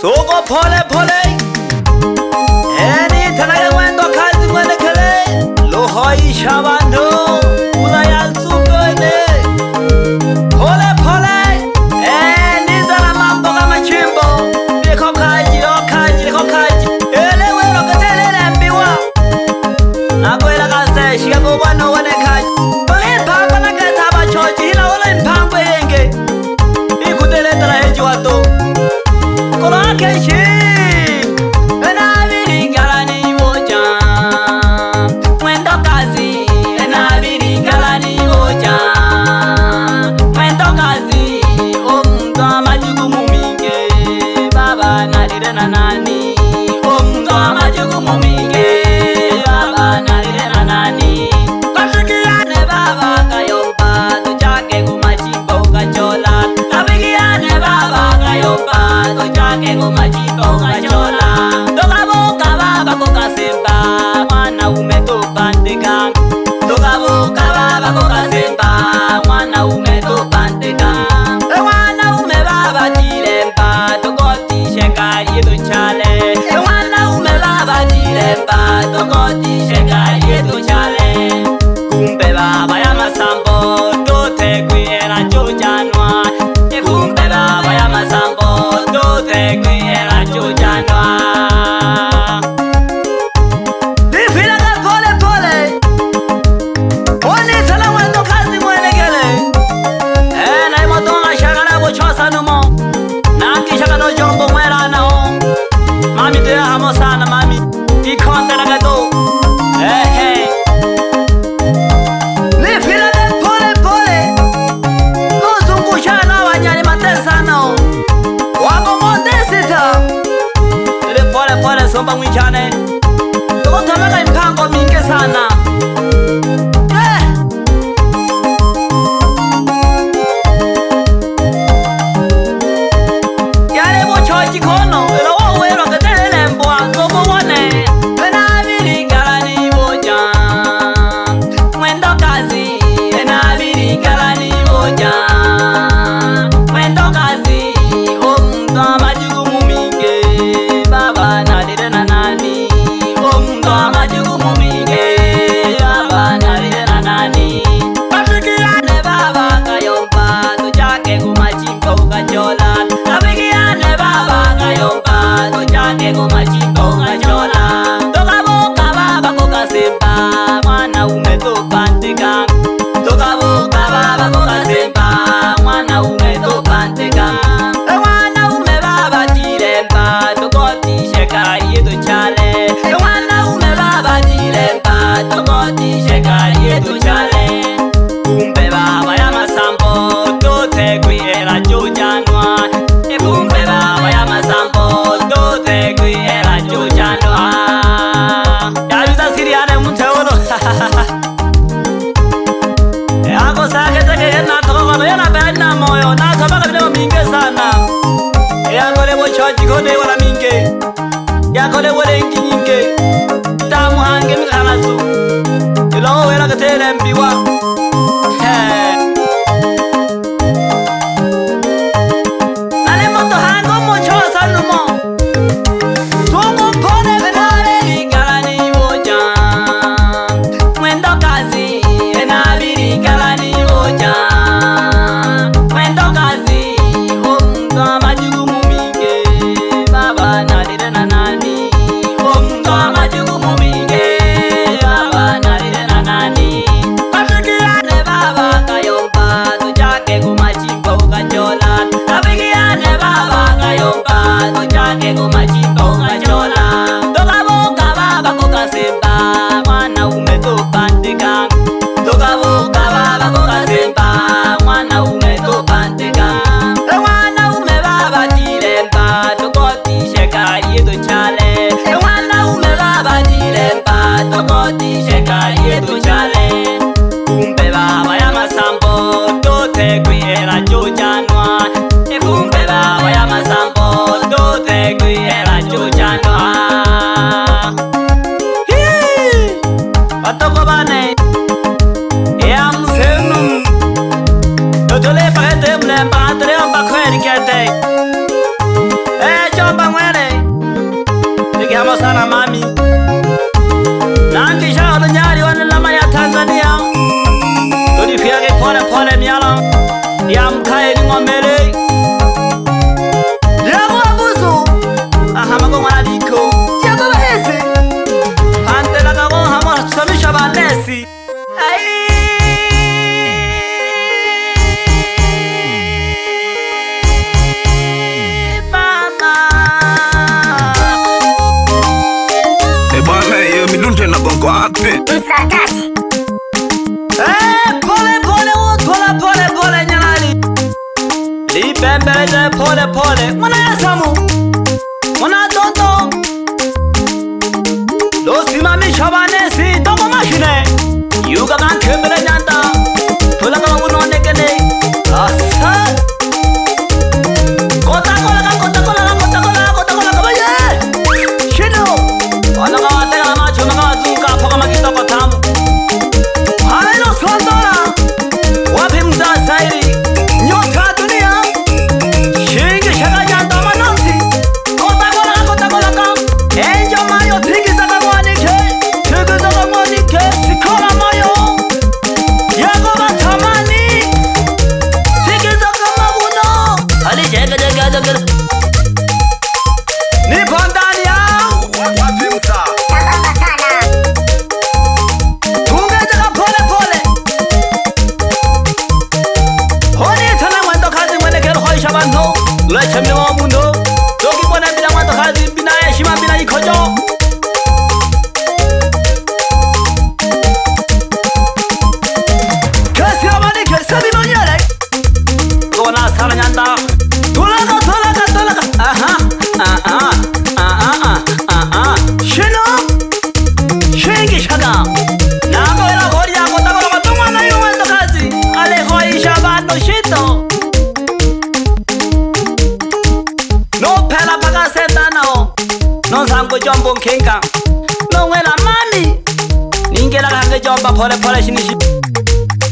Sogo pole pole Any time I went to Kazuan Kale Lohoi Shabano ma chi to nga cho la yakole wala minge yakole wala nkinyinge tamuhange mikhalasu ilowo welakatele mbiwa tokoti jekali yetu jale kumpe baba ya masambo toteko vatati eh, polepolepolepolepolepolenyalali oh, libembeleze polepole mwana ya samu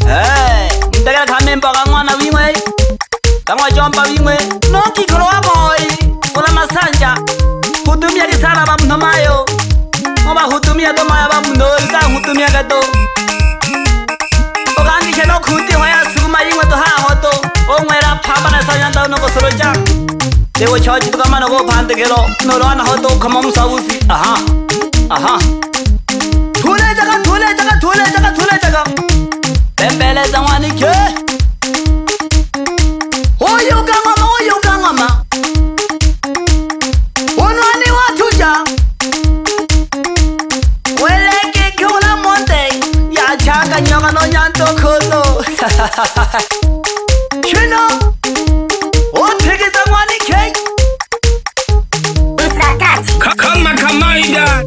Hey, mtakela kamemba ka ng'wana wiwe vajomba vimwe nokikolo wavoi kula masanja hutumia kisala vamuno mayo ovahutumia tomaya vamuno isa hutumia keto okandike nokhuti hoya sukuma yimwe tohahoto ong'wela phamba nasanja ndau nokosoloja ewe choci tukama nokophandikelo nolwanahoto ukhoma musausi aha aha thulejaka thulejaka thulejaka thulejaka pembeleza mwanike tanto kolo Chino O tege da mani ke Kakama kamaida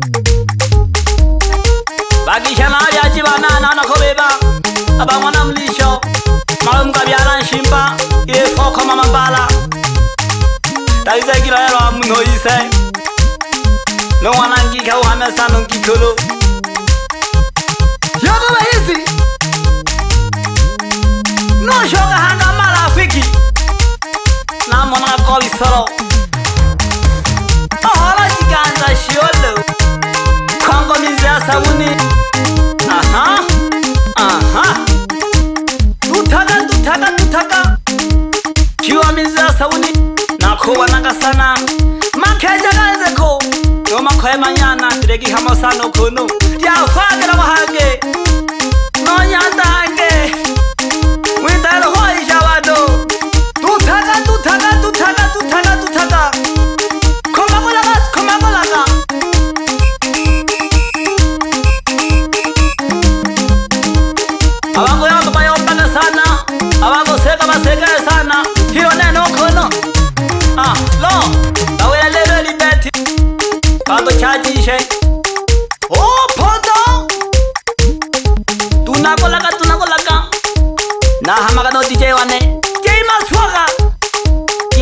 Bagi shama ya jiba na na na kobeba Aba wana mlisho Malum ka biala nshimba Ile foko mama bala Taize kila yaro amu no yise Nungwa nangika uhamesa nungikolo Nungwa nangika joga rana mala fiki na mona coli solo oh la ganza shiolo kongo minza sabuni aha aha tutaka tutaka tutaka kiwa minza sabuni na kuwa naka sana makeja ganze ko yo makoya manyana direki hamosano kuno ya kwa kera mahage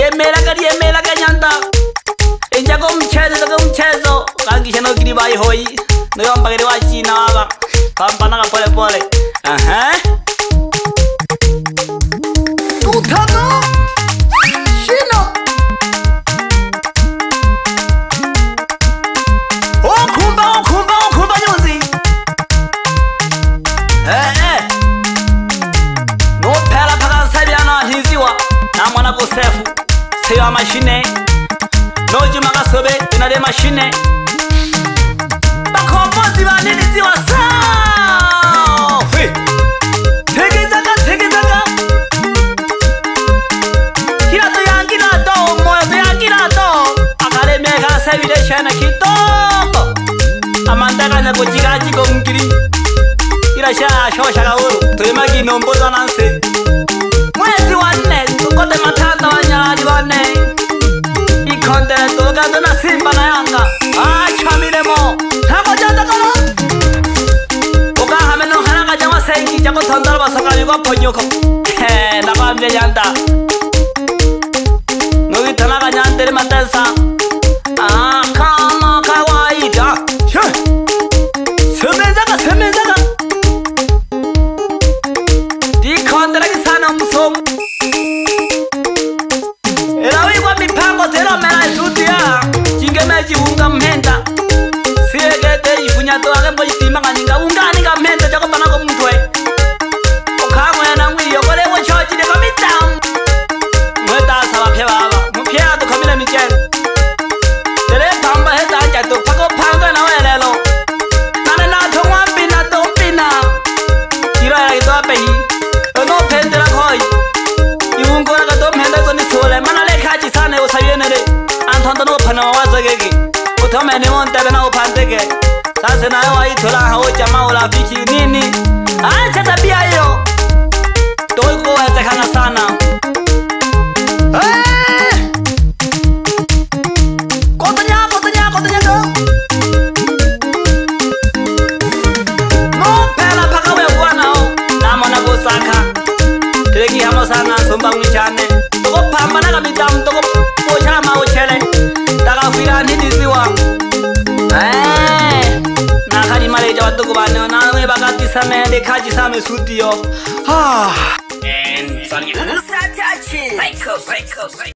yemeraga ryemeraga nyanda injaga omuchezo zaga omuchezo kangisha nokiri bayihoyi noyombagere wachina waba pambanaga pole pole aha tutano shino okumba oh, okumba oh, okumba oh, nyuzi eh eh nopela paka nsabya na tsheyo a mašhine noodima ka sobe ke na le mašhine bakhomposi ba nenetsiwa safe thekisaka thekisaka kilato ya kilato moyoto ya kilato akalemeka sebile shana kitoko amantakanya kocikacikonkili ila sha shoshakauru toyimakinombotananse ngaze nasimba nayanga achamilemo nakojatakalo ukahame nokhalanga jamasengi jakuthondola basakali kwaponyoko nakambye yanda nokitanakanyandiri matensa ngatoakembocitima kaninga unganinga mento cakopanako mutwe okhamwena ngwiyokole wochocile kamitamu mwetasa baphe baba mupye atukhamile micelo tele pamba hetacato pakophanga na welelo nane natho mwapina topina ilo ela kitoapehi onophendela khoi iwungula katomhenda tonisule mana lekhacisane usayenele anthu antonophana wawazekeki uthomene montebe na uphanda tena wewaitola hawo jamaa urafiki nini acha tu kubane na me baga tisa me dekha jisa me sutiyo. Ha. Ah. And sorry. Usa chachi. Psycho, psycho, psycho.